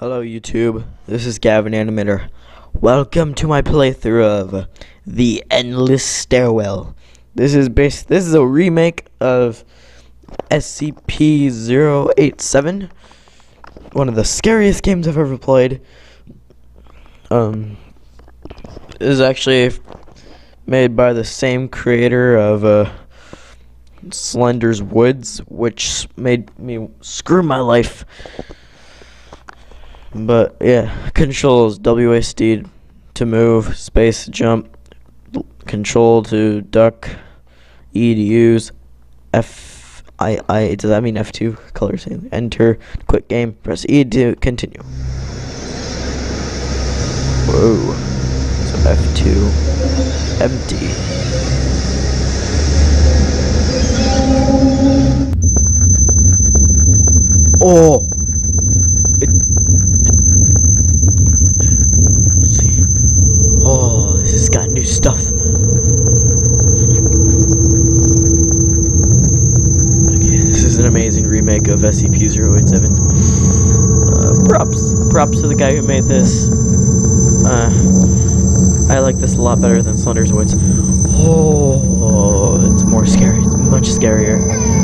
Hello YouTube, this is Gavin Animator. Welcome to my playthrough of The Endless Stairwell. This is based this is a remake of SCP-087. One of the scariest games I've ever played. Um is actually made by the same creator of uh Slender's Woods, which made me screw my life. But yeah, controls WASD to move, space jump, control to duck, E to use, F I I does that mean F2 color same enter quit game press E to continue. Whoa. So F2 empty. Oh. It, let's see. Oh, this has got new stuff. Okay, this is an amazing remake of SCP-087. Uh, props, props to the guy who made this. Uh, I like this a lot better than Slender's Woods. Oh, it's more scary. It's much scarier.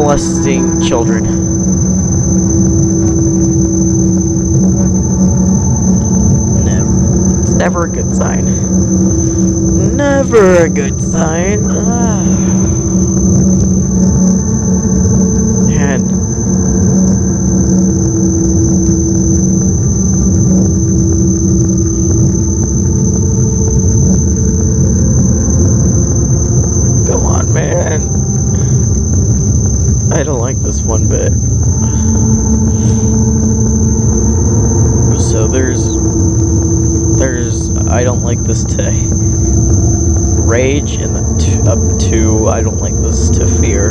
Molesting children. Never. It's never a good sign. Never a good sign. Ah. One bit. So there's there's I don't like this to rage and then t- up to I don't like this to fear.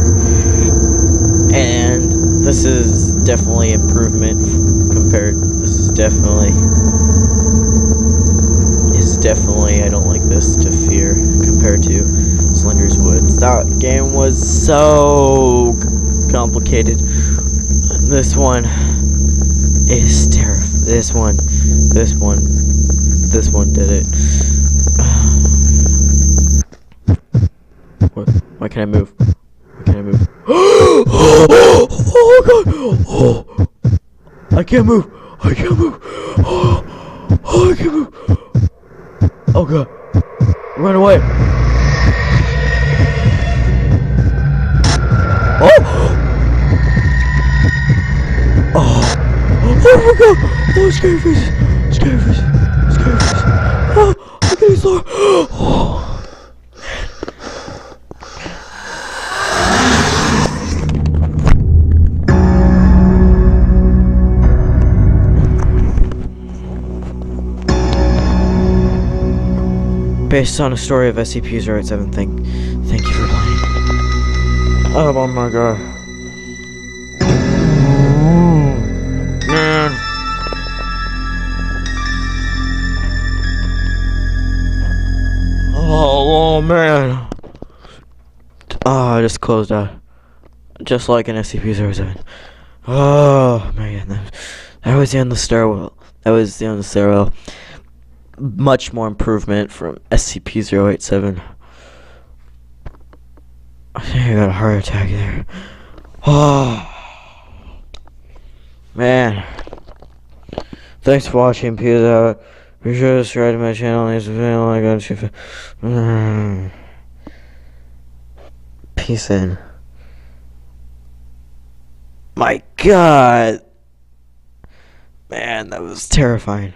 And this is definitely improvement compared this is definitely is definitely I don't like this to fear compared to Slender's Woods. That game was so complicated. This one is terrifying. This one, this one, this one did it. What? Why can't I move? Why can't I move? oh god! Oh, I can't move. I can't move. Oh, oh I can't move. Oh god! Run away! Oh! Oh, scary face! Scary face! Scary face! Oh, I'm getting slower! Oh! Based on a story of SCP-087, thank, thank you for playing. Oh my god. Oh, man. Oh, I just closed out. Just like an SCP-07. Oh man, that, that was the end of the stairwell. That was the end of the stairwell. Much more improvement from SCP-087. I think I got a heart attack there. Oh man. Thanks for watching. Peace out. Be sure to subscribe to my channel and on YouTube. Mm. Peace in. My God. Man, that was terrifying.